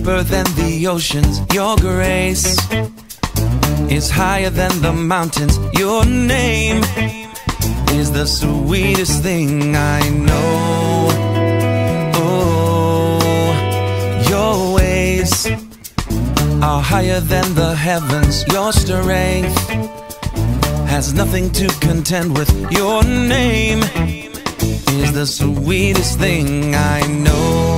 deeper than the oceans. Your grace is higher than the mountains. Your name is the sweetest thing I know. Oh, your ways are higher than the heavens. Your strength has nothing to contend with. Your name is the sweetest thing I know.